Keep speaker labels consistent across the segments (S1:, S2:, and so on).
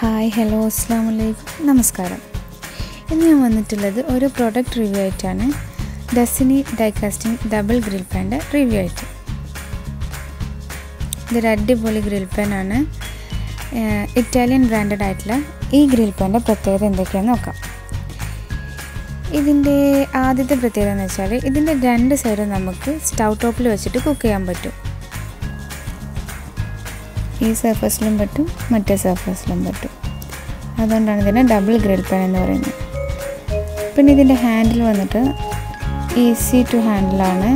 S1: Hi hello അസ്സാം വലൈക്കും നമസ്കാരം. ഇന്ന് ഞാൻ വന്നിട്ടുള്ളത് ഒരു പ്രോഡക്റ്റ് റിവ്യൂ ആയിട്ടാണ്. Dessini die casting double grill പാന്റെ review ആയിട്ട്. ഇതൊരു അടിപൊളി ഗ്രിൽ പാനാണ് ഇറ്റാലിയൻ ബ്രാൻഡഡ് ആയിട്ടുള്ള ഈ ഗ്രിൽ പാന്റെ പ്രത്യേകത എന്തൊക്കെയാണെന്ന് നോക്കാം. ഇതിന്റെ ആദ്യത്തെ പ്രത്യേകത എന്ന് വെച്ചാൽ ഇതിന്റെ രണ്ട് സൈഡും നമുക്ക് സ്റ്റൗ ടോപ്പിൽ വെച്ചിട്ട് കുക്ക് ചെയ്യാൻ പറ്റും. ഈ സർഫസിലും പറ്റും മറ്റേ സർഫസിലും പറ്റും. അതുകൊണ്ടാണ് ഇതിനെ ഡബിൾ ഗ്രിൽ പാൻ എന്ന് പറയുന്നത്. പിന്നെ ഇതിന്റെ ഹാൻഡിൽ വന്നിട്ട് ഈസി ടു ഹാൻഡിലാണ്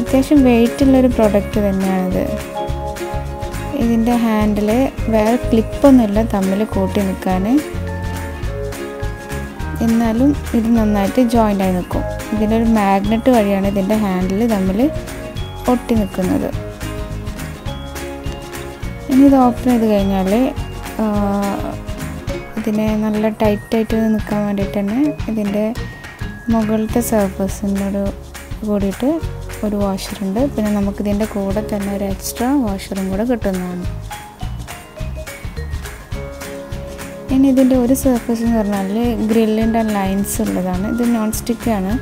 S1: അത്യാവശ്യം വെയിറ്റ് ഉള്ളൊരു പ്രൊഡക്റ്റ് തന്നെയാണിത്. ഇതിന്റെ ഹാൻഡിൽ വേറെ ക്ലിപ്പൊന്നുമില്ല തമ്മിൽ കൂട്ടി നിൽക്കാൻ. എന്നാലും ഇത് നന്നായിട്ട് ജോയിന്റ് ആയി നിൽക്കും. ഒരു മാഗ്നറ്റ് വഴിയാണ് ഇതിന്റെ ഹാൻഡിൽ തമ്മിൽ ഒട്ടി നിൽക്കുന്നത്. ഇനി ഇത് ഓപ്പൺ ചെയ്ത് കഴിഞ്ഞാൽ ഇതിനെ നല്ല ടൈറ്റായിട്ട് നിൽക്കാൻ വേണ്ടിയിട്ട് തന്നെ ഇതിന്റെ മുകളിലത്തെ സർഫസിനോട് കൂടിയിട്ട് ഒരു വാഷറുണ്ട് പിന്നെ നമുക്കിതിന്റെ കൂടെ തന്നെ ഒരു എക്സ്ട്രാ വാഷറും കൂടെ കിട്ടുന്നതാണ്. ഇനി ഇതിന്റെ ഒരു സർഫസ് എന്ന് പറഞ്ഞാൽ ഗ്രില്ലിന്റെ ലൈൻസ് ഉള്ളതാണ്. ഇത് നോൺ സ്റ്റിക്കാണ്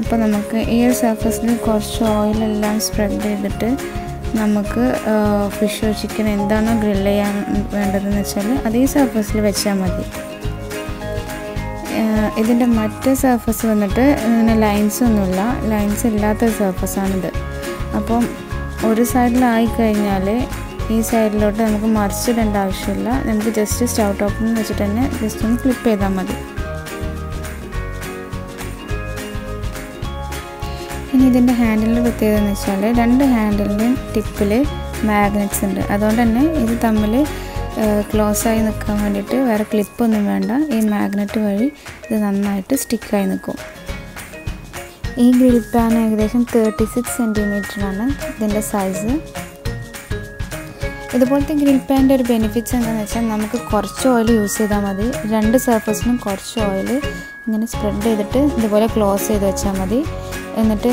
S1: അപ്പോൾ നമുക്ക് ഈ സർഫസിൽ കുറച്ച് ഓയിലെല്ലാം സ്പ്രെഡ് ചെയ്തിട്ട് നമുക്ക് ഫിഷോ ചിക്കൻ എന്താണോ ഗ്രിൽ ചെയ്യാൻ വേണ്ടതെന്ന് വെച്ചാൽ അതേ സർഫസിൽ വെച്ചാൽ മതി. ഇതിന്റെ മറ്റ് സർഫസ് വന്നിട്ട് ഇങ്ങനെ ലൈൻസ് ഒന്നുമില്ല. ലൈൻസ് ഇല്ലാത്ത സർഫസാണിത് അപ്പം ഒരു സൈഡിലായി കഴിഞ്ഞാൽ ഈ സൈഡിലോട്ട് നമുക്ക് മറിച്ചിടേണ്ട ആവശ്യമില്ല. നമുക്ക് ജസ്റ്റ് സ്റ്റൗ നിന്ന് വെച്ചിട്ട് തന്നെ ജസ്റ്റ് ഒന്ന് ക്ലിപ്പ് ചെയ്താൽ മതി. ഇനി ഇതിന്റെ ഹാൻഡിലിന്റെ പ്രത്യേകത എന്ന് വെച്ചാൽ രണ്ട് ഹാൻഡിലിന്റെയും ടിപ്പിൽ മാഗ്നറ്റ്സ് ഉണ്ട്. അതുകൊണ്ട് തന്നെ ഇത് തമ്മിൽ ക്ലോസ് ആയി നിൽക്കാൻ വേണ്ടിയിട്ട് വേറെ ക്ലിപ്പൊന്നും വേണ്ട. ഈ മാഗ്നറ്റ് വഴി ഇത് നന്നായിട്ട് സ്റ്റിക്കായി നിൽക്കും ഈ ഗ്രിൽ പാൻ ഏകദേശം തേർട്ടി സിക്സ് സെന്റിമീറ്ററാണ് ഇതിന്റെ സൈസ് ഇതുപോലത്തെ ഗ്രിൽ പാന്റെ ഒരു ബെനിഫിറ്റ്സ് എന്താണെന്ന് വെച്ചാൽ നമുക്ക് കുറച്ച് ഓയിൽ യൂസ് ചെയ്താൽ മതി. രണ്ട് സർഫസിനും കുറച്ച് ഓയിൽ ഇങ്ങനെ സ്പ്രെഡ് ചെയ്തിട്ട് ഇതുപോലെ ക്ലോസ് ചെയ്ത് വെച്ചാൽ മതി. എന്നിട്ട്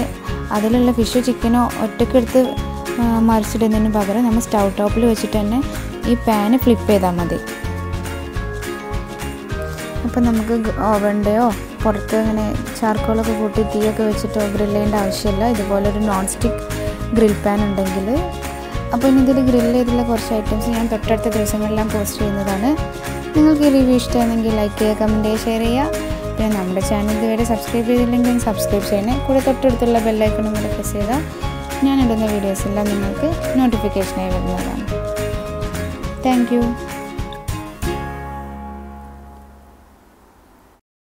S1: അതിലുള്ള ഫിഷോ ചിക്കനോ ഒറ്റക്കെടുത്ത് മറിച്ചിടുന്നതിന് പകരം നമ്മൾ സ്റ്റൗ ടോപ്പിൽ വെച്ചിട്ട് തന്നെ ഈ പാന് ഫ്ലിപ്പ് ചെയ്താൽ മതി. അപ്പോൾ നമുക്ക് ഓവന്റെയോ പുറത്ത് അങ്ങനെ ചാർക്കോളൊക്കെ കൂട്ടി തീയൊക്കെ വെച്ചിട്ടോ ഗ്രില്ല് ചെയ്യേണ്ട ആവശ്യമില്ല. ഇതുപോലെ ഒരു നോൺ സ്റ്റിക്ക് ഗ്രിൽ പാൻ ഉണ്ടെങ്കിൽ. അപ്പോൾ ഇനി ഇതിൽ ഗ്രില്ല് ചെയ്തുള്ള കുറച്ച് ഐറ്റംസ് ഞാൻ തൊട്ടടുത്ത ദിവസങ്ങളിലെല്ലാം പോസ്റ്റ് ചെയ്യുന്നതാണ്. നിങ്ങൾക്ക് ഈ റിവ്യൂ ഇഷ്ടമാണെങ്കിൽ ലൈക്ക് ചെയ്യുക കമന്റ് ചെയ്യുക ഷെയർ ചെയ്യുക. പിന്നെ നമ്മുടെ ചാനൽ ഇതുവരെ സബ്സ്ക്രൈബ് ചെയ്തില്ലെങ്കിൽ സബ്സ്ക്രൈബ് ചെയ്യണേ. കൂടെ തൊട്ടടുത്തുള്ള ബെല്ലൈക്കണും കൂടെ പ്രസ് ചെയ്താൽ ഞാൻ ഇടുന്ന വീഡിയോസ് എല്ലാം നിങ്ങൾക്ക് നോട്ടിഫിക്കേഷനായി വരുന്നതാണ്. താങ്ക്